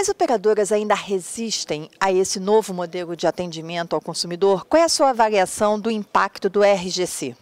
As operadoras ainda resistem a esse novo modelo de atendimento ao consumidor? Qual é a sua avaliação do impacto do RGC?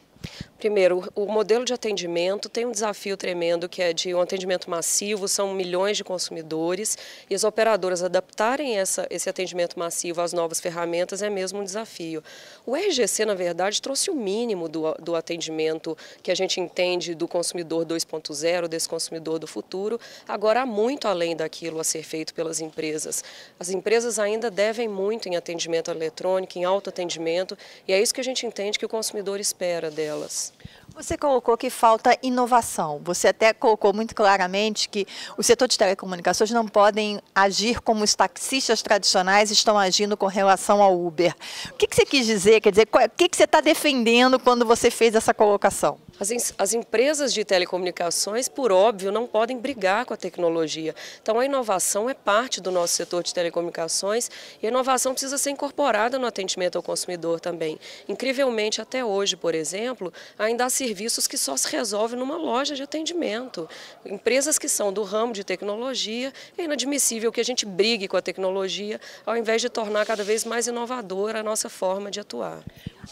Primeiro, o modelo de atendimento tem um desafio tremendo que é de um atendimento massivo, são milhões de consumidores e as operadoras adaptarem essa, esse atendimento massivo às novas ferramentas é mesmo um desafio. O RGC, na verdade, trouxe o mínimo do, do atendimento que a gente entende do consumidor 2.0, desse consumidor do futuro, agora há muito além daquilo a ser feito pelas empresas. As empresas ainda devem muito em atendimento eletrônico, em autoatendimento e é isso que a gente entende que o consumidor espera delas. Você colocou que falta inovação. Você até colocou muito claramente que o setor de telecomunicações não podem agir como os taxistas tradicionais estão agindo com relação ao Uber. O que, você quis dizer? Quer dizer, o que você está defendendo quando você fez essa colocação? As, as, empresas de telecomunicações, por óbvio, não podem brigar com a tecnologia. Então, a inovação é parte do nosso setor de telecomunicações e a inovação precisa ser incorporada no atendimento ao consumidor também. Incrivelmente, até hoje, por exemplo, ainda há serviços que só se resolvem numa loja de atendimento. Empresas que são do ramo de tecnologia, é inadmissível que a gente brigue com a tecnologia ao invés de tornar cada vez mais inovadora a nossa forma de atuar.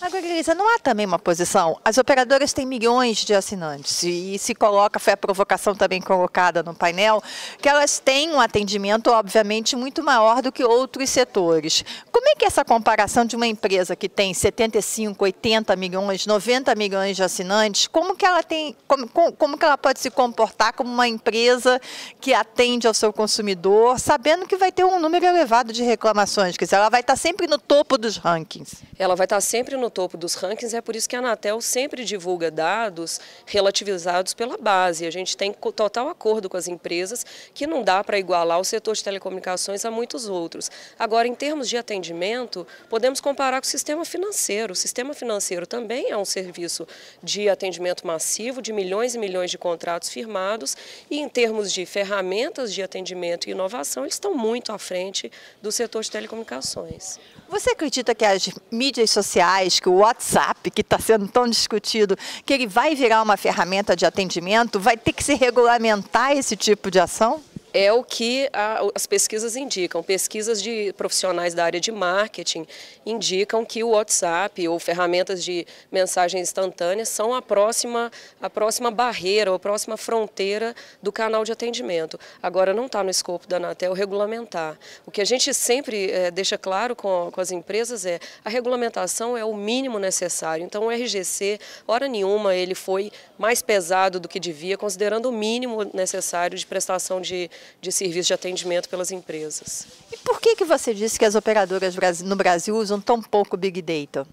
Agora, Elisa, não há também uma posição? As operadoras têm milhões de assinantes e se coloca, foi a provocação também colocada no painel, que elas têm um atendimento, obviamente, muito maior do que outros setores. Como é que é essa comparação de uma empresa que tem 75, 80 milhões, 90 milhões de assinantes, como que ela tem, como, como que ela pode se comportar como uma empresa que atende ao seu consumidor, sabendo que vai ter um número elevado de reclamações, quer dizer, ela vai estar sempre no topo dos rankings? Ela vai estar sempre no no topo dos rankings, é por isso que a Anatel sempre divulga dados relativizados pela base. A gente tem total acordo com as empresas que não dá para igualar o setor de telecomunicações a muitos outros. Agora, em termos de atendimento, podemos comparar com o sistema financeiro. O sistema financeiro também é um serviço de atendimento massivo, de milhões e milhões de contratos firmados, e em termos de ferramentas de atendimento e inovação, eles estão muito à frente do setor de telecomunicações. Você acredita que as mídias sociais, que o WhatsApp, que está sendo tão discutido, que ele vai virar uma ferramenta de atendimento, vai ter que se regulamentar esse tipo de ação? É o que a, as pesquisas indicam. Pesquisas de profissionais da área de marketing indicam que o WhatsApp ou ferramentas de mensagem instantânea são a próxima, a próxima barreira, ou a próxima fronteira do canal de atendimento. Agora, não está no escopo da Anatel regulamentar. O que a gente sempre é, deixa claro com, com as empresas é a regulamentação é o mínimo necessário. Então, o RGC, hora nenhuma, ele foi mais pesado do que devia, considerando o mínimo necessário de prestação de de serviço de atendimento pelas empresas. E por que, que você disse que as operadoras no Brasil usam tão pouco Big Data?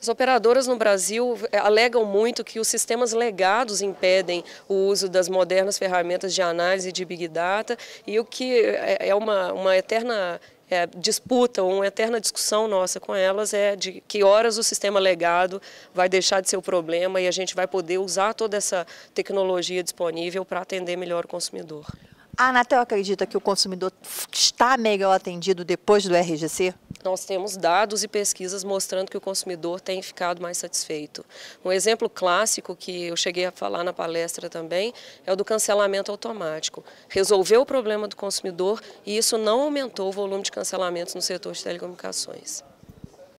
As operadoras no Brasil eh, alegam muito que os sistemas legados impedem o uso das modernas ferramentas de análise de Big Data e o que é, é uma, uma eterna é, disputa, uma eterna discussão nossa com elas é de que horas o sistema legado vai deixar de ser o problema e a gente vai poder usar toda essa tecnologia disponível para atender melhor o consumidor. A Anatel acredita que o consumidor está melhor atendido depois do RGC? Nós temos dados e pesquisas mostrando que o consumidor tem ficado mais satisfeito. Um exemplo clássico que eu cheguei a falar na palestra também é o do cancelamento automático. Resolveu o problema do consumidor e isso não aumentou o volume de cancelamentos no setor de telecomunicações.